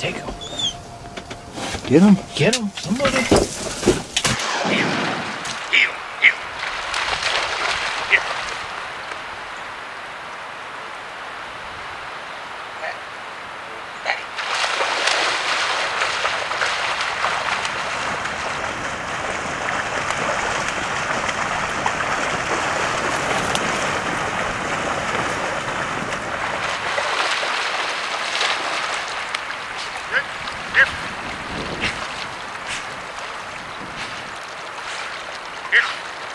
Take him. Get him. Get him. Somebody. Here.